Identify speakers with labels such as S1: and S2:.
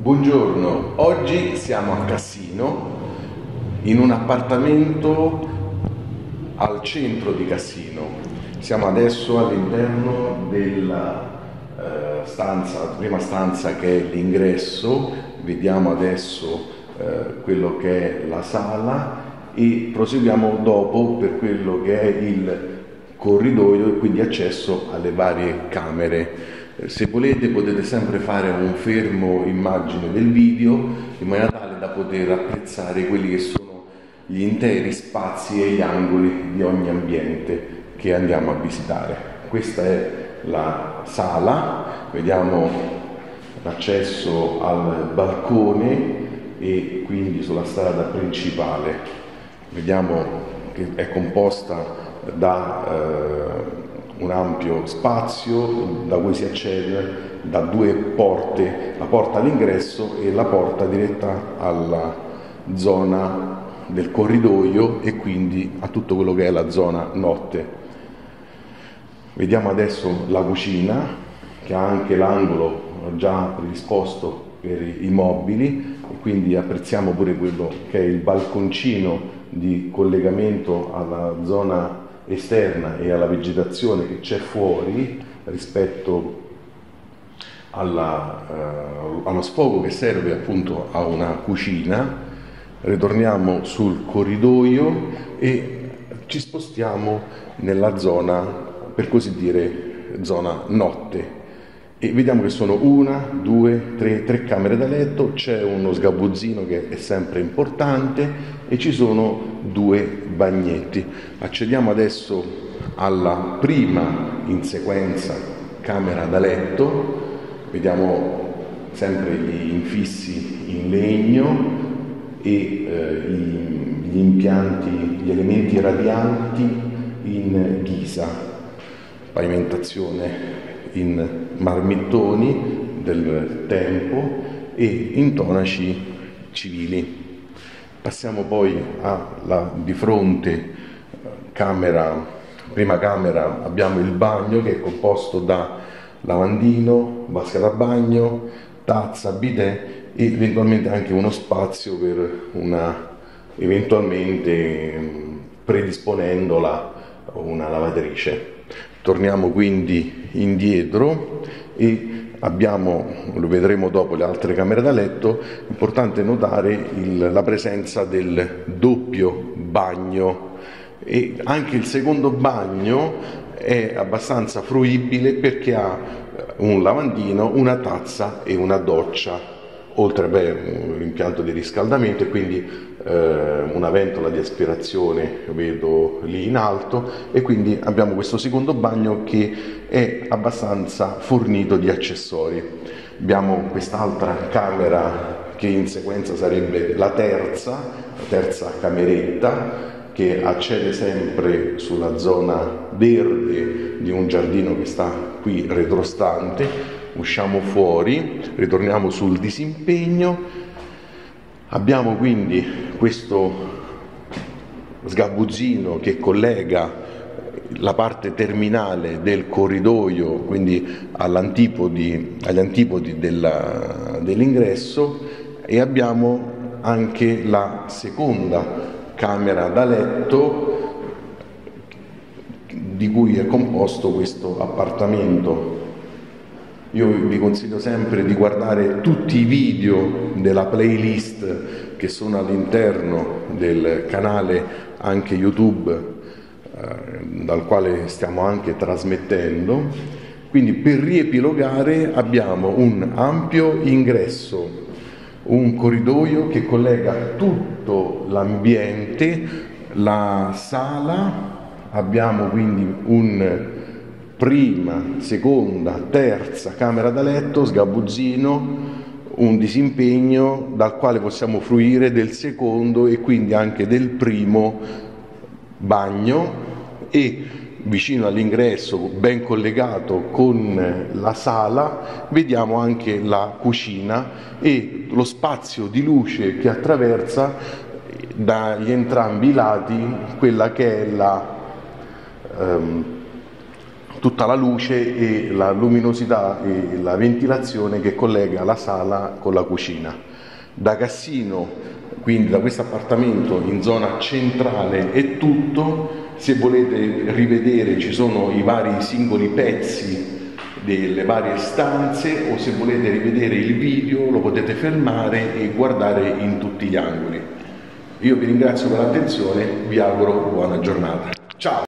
S1: Buongiorno, oggi siamo a Cassino in un appartamento al centro di Cassino. Siamo adesso all'interno della eh, stanza, prima stanza che è l'ingresso, vediamo adesso eh, quello che è la sala e proseguiamo dopo per quello che è il corridoio e quindi accesso alle varie camere. Se volete potete sempre fare un fermo immagine del video in maniera tale da poter apprezzare quelli che sono gli interi spazi e gli angoli di ogni ambiente che andiamo a visitare. Questa è la sala, vediamo l'accesso al balcone e quindi sulla strada principale. Vediamo che è composta da eh, un ampio spazio da cui si accede da due porte, la porta all'ingresso e la porta diretta alla zona del corridoio e quindi a tutto quello che è la zona notte. Vediamo adesso la cucina che ha anche l'angolo già predisposto per i mobili e quindi apprezziamo pure quello che è il balconcino di collegamento alla zona esterna e alla vegetazione che c'è fuori rispetto alla, uh, allo sfogo che serve appunto a una cucina, ritorniamo sul corridoio e ci spostiamo nella zona, per così dire, zona notte. E vediamo che sono una, due, tre, tre camere da letto, c'è uno sgabuzzino che è sempre importante e ci sono due bagnetti. Accediamo adesso alla prima in sequenza camera da letto, vediamo sempre gli infissi in legno e eh, gli impianti, gli elementi radianti in ghisa, pavimentazione in marmittoni del tempo e intonaci civili. Passiamo poi alla di fronte camera, prima camera abbiamo il bagno che è composto da lavandino, vasca da bagno, tazza, bidet e eventualmente anche uno spazio per una eventualmente predisponendola una lavatrice. Torniamo quindi indietro e abbiamo, lo vedremo dopo, le altre camere da letto, importante notare il, la presenza del doppio bagno. E anche il secondo bagno è abbastanza fruibile perché ha un lavandino, una tazza e una doccia oltre un impianto di riscaldamento e quindi eh, una ventola di aspirazione vedo lì in alto e quindi abbiamo questo secondo bagno che è abbastanza fornito di accessori. Abbiamo quest'altra camera che in sequenza sarebbe la terza, la terza cameretta che accede sempre sulla zona verde di un giardino che sta qui retrostante usciamo fuori, ritorniamo sul disimpegno, abbiamo quindi questo sgabuzzino che collega la parte terminale del corridoio, quindi all'antipodi, agli antipodi della, dell'ingresso e abbiamo anche la seconda camera da letto di cui è composto questo appartamento io vi consiglio sempre di guardare tutti i video della playlist che sono all'interno del canale anche YouTube eh, dal quale stiamo anche trasmettendo. Quindi per riepilogare abbiamo un ampio ingresso, un corridoio che collega tutto l'ambiente, la sala, abbiamo quindi un prima, seconda, terza camera da letto, sgabuzzino, un disimpegno dal quale possiamo fruire del secondo e quindi anche del primo bagno e vicino all'ingresso, ben collegato con la sala, vediamo anche la cucina e lo spazio di luce che attraversa dagli entrambi i lati quella che è la um, tutta la luce e la luminosità e la ventilazione che collega la sala con la cucina. Da Cassino, quindi da questo appartamento in zona centrale è tutto, se volete rivedere ci sono i vari singoli pezzi delle varie stanze o se volete rivedere il video lo potete fermare e guardare in tutti gli angoli. Io vi ringrazio per l'attenzione, vi auguro buona giornata. Ciao!